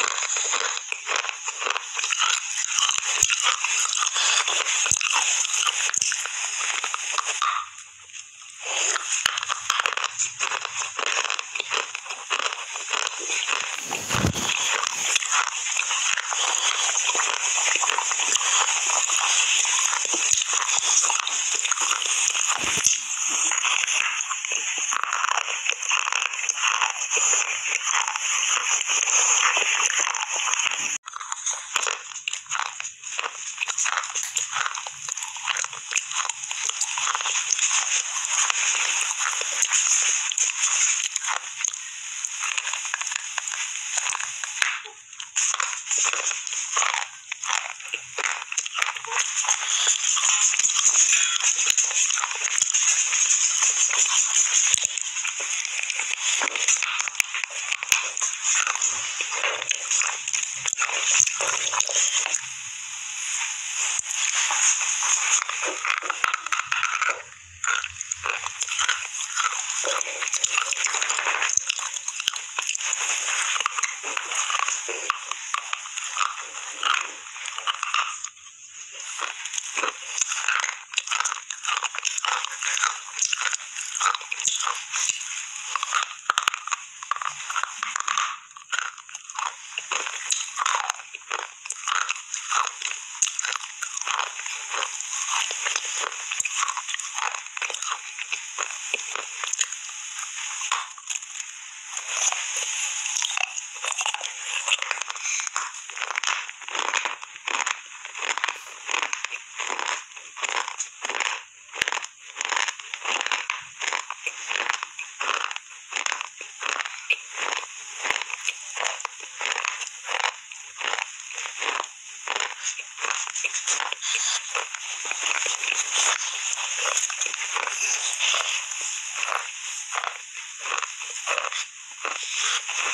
Thank you. You So.